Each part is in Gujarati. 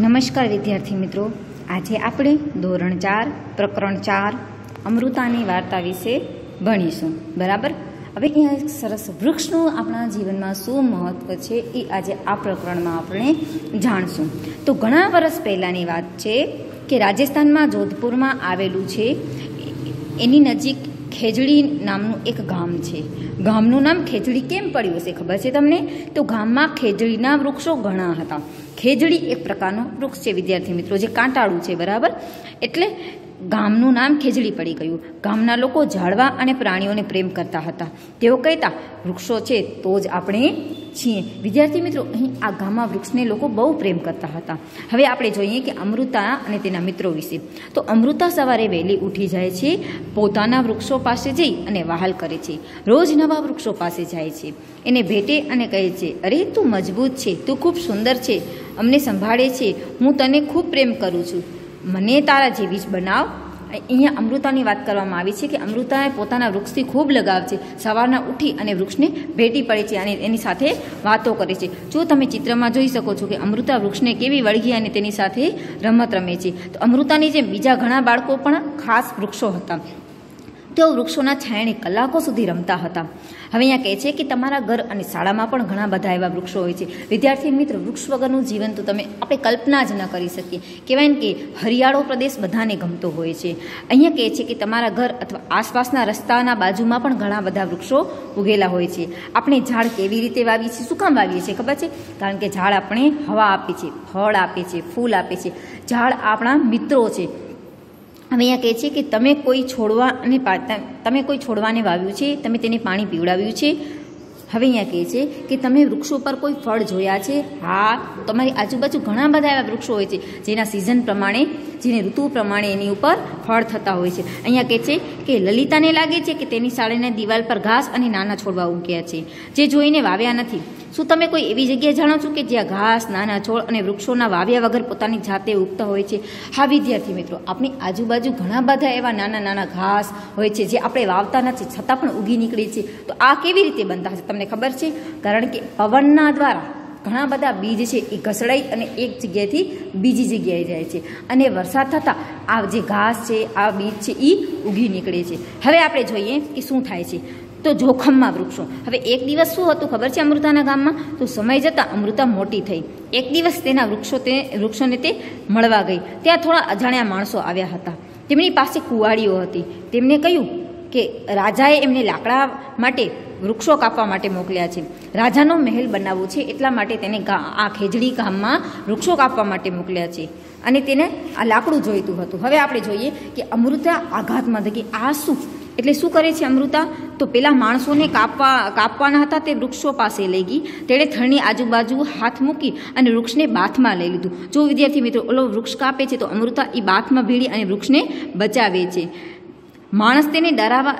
નમસ્કાર વિદ્યાર્થી મિત્રો. આજે આપણે ધોરણ ચાર, પ્રકરણ ચાર, અમૃતાની વાર્તા વિશે ભણીશું. બરાબર? હવે અહીંયા એક સરસ વૃક્ષનું આપણા જીવનમાં શું મહત્વ છે એ આજે આ પ્રકરણમાં આપણે જાણશું. તો ઘણા વર્ષ પહેલાંની વાત છે કે રાજસ્થાનમાં જોધપુરમાં આવેલું છે, એની નજીક ખેજડી નામનું એક ગામ છે. ગામનું નામ ખેજડી કેમ પડ્યું હશે ખબર છે તમને? તો ગામમાં ખેજડીના વૃક્ષો ઘણા હતા. ખેજડી એક પ્રકારનો વૃક્ષ છે, વિદ્યાર્થી મિત્રો, જે કાંટાળું છે, બરાબર? એટલે ગામનું નામ ખેજડી પડી ગયું. ગામના લોકો ઝાડવા અને પ્રાણીઓને પ્રેમ કરતા હતા. તેઓ કહેતા, વૃક્ષો છે તો જ આપણે છીએ. વિદ્યાર્થી મિત્રો, અહીં આ ગામમાં વૃક્ષને લોકો બહુ પ્રેમ કરતા હતા. હવે આપણે જોઈએ કે અમૃતા અને તેના મિત્રો વિશે. તો અમૃતા સવારે વહેલી ઉઠી જાય છે, પોતાના વૃક્ષો પાસે જઈ અને વહાલ કરે છે. રોજ નવા વૃક્ષો પાસે જાય છે. એને ભેટે અને કહે છે, અરે, તું મજબૂત છે, તું ખૂબ સુંદર છે. અમને સંભાળે છે. હું તને ખૂબ પ્રેમ કરું છું. મને તારા જેવી જ બનાવ. અહીંયા અમૃતાની વાત કરવામાં આવી છે કે અમૃતાએ પોતાના વૃક્ષથી ખૂબ લગાવ છે. સવારના ઉઠી અને વૃક્ષને ભેટી પડે છે અને એની સાથે વાતો કરે છે. જો તમે ચિત્રમાં જોઈ શકો છો કે અમૃતા વૃક્ષને કેવી વળગી અને તેની સાથે રમત રમે છે. તો અમૃતાની જેમ બીજા ઘણા બાળકો પણ ખાસ વૃક્ષો હતા. તેઓ વૃક્ષોના છાયણે કલાકો સુધી રમતા હતા. હવે અહીંયા કહે છે કે તમારા ઘર અને શાળામાં પણ ઘણા બધા એવા વૃક્ષો હોય છે. વિદ્યાર્થી મિત્ર, વૃક્ષ વગરનું જીવન તો તમે આપણે કલ્પના જ ન કરી શકીએ. કહેવાય ને કે હરિયાળો પ્રદેશ બધાને ગમતો હોય છે. અહીંયા કહે છે કે તમારા ઘર અથવા આસપાસના રસ્તાના બાજુમાં પણ ઘણા બધા વૃક્ષો ઉગેલા હોય છે. આપણે ઝાડ કેવી રીતે વાવીએ છીએ? શું કામ વાવીએ છીએ ખબર છે? કારણ કે ઝાડ આપણે હવા આપે છે, ફળ આપે છે, ફૂલ આપે છે. ઝાડ આપણા મિત્રો છે. હવે અહીંયા કહે છે કે તમે કોઈ છોડવા અને તમે કોઈ છોડવાને વાવ્યું છે, તમે તેને પાણી પીવડાવ્યું છે. હવે અહીંયા કહે છે કે તમે વૃક્ષો પર કોઈ ફળ જોયા છે? હા, તમારી આજુબાજુ ઘણા બધા એવા વૃક્ષો હોય છે, જેના સિઝન પ્રમાણે, જેને ઋતુ પ્રમાણે એની ઉપર ફળ થતા હોય છે. અહીંયા કહે છે કે લલિતાને લાગે છે કે તેની શાળાના દિવાલ પર ઘાસ અને નાના છોડવા ઉગ્યા છે. જે જોઈને વાવ્યા નથી. શું તમે કોઈ એવી જગ્યાએ જાણો છો કે જ્યાં ઘાસ, નાના છોડ અને વૃક્ષોના વાવ્યા વગર પોતાની જાતે ઉગતા હોય છે? હા, વિદ્યાર્થી મિત્રો આપણી આજુબાજુ ઘણા બધા એવા નાના નાના ઘાસ હોય છે જે આપણે વાવતા નથી, છતાં પણ ઉગી નીકળે છે. તો આ કેવી રીતે બનતા હશે તમને ખબર છે? કારણ કે પવનના દ્વારા ઘણા બધા બીજ છે એ ઘસડાઈ અને એક જગ્યાએથી બીજી જગ્યાએ જાય છે. અને વરસાદ થતાં આ જે ઘાસ છે, આ બીજ છે એ ઉગી નીકળે છે. હવે આપણે જોઈએ કે શું થાય છે. તો જોખમમાં વૃક્ષો. હવે એક દિવસ શું હતું ખબર છે અમૃતાના ગામમાં? તો સમય જતાં અમૃતા મોટી થઈ. એક દિવસ તેના વૃક્ષો તે, વૃક્ષોને તે મળવા ગઈ. ત્યાં થોડા અજાણ્યા માણસો આવ્યા હતા. તેમની પાસે કુવાડીઓ હતી. તેમને કહ્યું કે રાજાએ એમને લાકડા માટે વૃક્ષો કાપવા માટે મોકલ્યા છે. રાજાનો મહેલ બનાવવો છે એટલા માટે તેને આ ખેજડી ગામમાં વૃક્ષો કાપવા માટે મોકલ્યા છે. અને તેને આ લાકડું જોઈતું હતું. હવે આપણે જોઈએ કે અમૃતા આઘાતમાં થકી આ શું? એટલે શું કરે છે અમૃતા? તો પેલા માણસોને કાપવા, કાપવાના હતા, તે વૃક્ષો પાસે લઈ ગઈ. તેણે થળની આજુબાજુ હાથ મૂકી અને વૃક્ષને બાથમાં લઈ લીધું. જો વિદ્યાર્થી મિત્રો, ઓલો વૃક્ષ કાપે છે, તો અમૃતા એ બાથમાં ભીડી અને વૃક્ષને બચાવે છે. માણસ તેને ડરાવા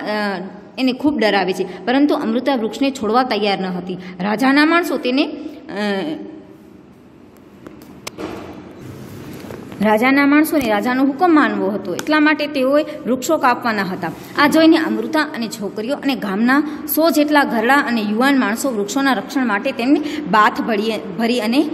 એને ખૂબ ડરાવે છે. પરંતુ અમૃતા વૃક્ષને છોડવા તૈયાર ન હતી. રાજાના માણસો તેને રાજાના માણસોને રાજાનો હુકમ માનવો હતો. એટલા માટે તેઓએ વૃક્ષો કાપવાના હતા. આ જોઈને અમૃતા અને છોકરીઓ અને ગામના સો જેટલા ઘરડા અને યુવાન માણસો વૃક્ષોના રક્ષણ માટે તેમને બાથ ભરી ભરી અને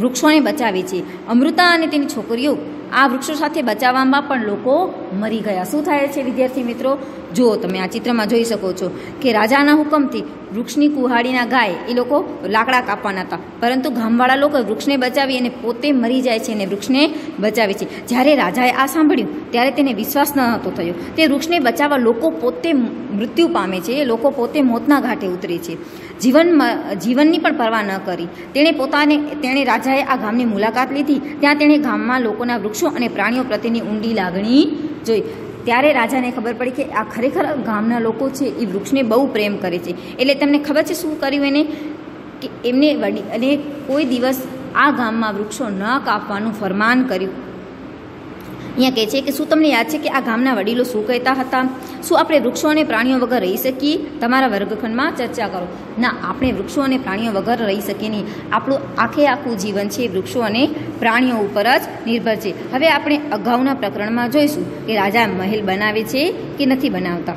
વૃક્ષોને બચાવે છે. અમૃતા અને તેની છોકરીઓ આ વૃક્ષો સાથે બચાવવામાં પણ લોકો મરી ગયા. શું થાય છે વિદ્યાર્થી મિત્રો? જુઓ, તમે આ ચિત્રમાં જોઈ શકો છો કે રાજાના હુકમથી વૃક્ષની કુહાડીના ગાય એ લોકો લાકડા કાપવાના હતા. પરંતુ ગામવાળા લોકો વૃક્ષને બચાવી અને પોતે મરી જાય છે અને વૃક્ષને બચાવે છે. જ્યારે રાજાએ આ સાંભળ્યું, ત્યારે તેને વિશ્વાસ ન હતો થયો. તે વૃક્ષને બચાવવા લોકો પોતે મૃત્યુ પામે છે. લોકો પોતે મોતના ઘાટે ઉતરે છે. જીવનમાં જીવનની પણ પરવા ન કરી. તેણે પોતાને, તેણે રાજાએ આ ગામની મુલાકાત લીધી. ત્યાં તેણે ગામમાં લોકોના વૃક્ષો અને પ્રાણીઓ પ્રત્યેની ઊંડી લાગણી જોઈ. ત્યારે રાજાને ખબર પડી કે આ ખરેખર ગામના લોકો છે, એ વૃક્ષને બહુ પ્રેમ કરે છે. એટલે તમને ખબર છે શું કર્યું એને? કે એમને વડી અને કોઈ દિવસ આ ગામમાં વૃક્ષો ન કાપવાનું ફરમાન કર્યું. અહીંયા કહે છે કે શું તમને યાદ છે કે આ ગામના વડીલો શું કહેતા હતા? શું આપણે વૃક્ષો અને પ્રાણીઓ વગર રહી શકીએ? તમારા વર્ગખંડમાં ચર્ચા કરો. ના, આપણે વૃક્ષો અને પ્રાણીઓ વગર રહી શકીએ નહીં. આપણું આખે આખું જીવન છે વૃક્ષો અને પ્રાણીઓ ઉપર જ નિર્ભર છે. હવે આપણે અગાઉના પ્રકરણમાં જોઈશું કે રાજા મહેલ બનાવે છે કે નથી બનાવતા.